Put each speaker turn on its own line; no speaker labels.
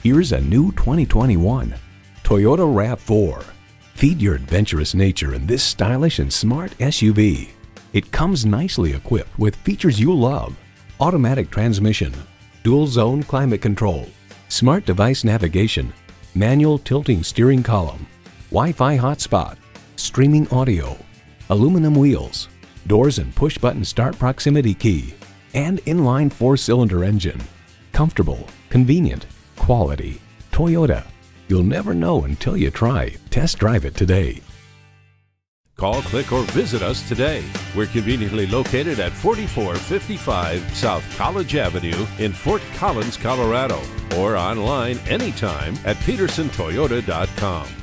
Here's a new 2021 Toyota RAV4. Feed your adventurous nature in this stylish and smart SUV. It comes nicely equipped with features you love. Automatic transmission, dual zone climate control, smart device navigation, manual tilting steering column, Wi-Fi hotspot, streaming audio, aluminum wheels, doors and push button start proximity key, and inline four-cylinder engine. Comfortable, convenient, quality. Toyota. You'll never know until you try. Test drive it today.
Call, click, or visit us today. We're conveniently located at 4455 South College Avenue in Fort Collins, Colorado, or online anytime at pedersentoyota.com.